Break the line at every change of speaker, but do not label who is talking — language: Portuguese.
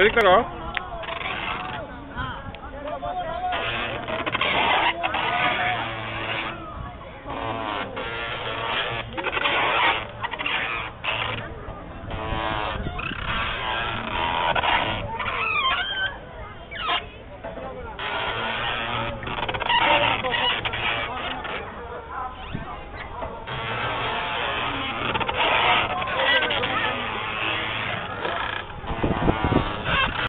Ele, ó.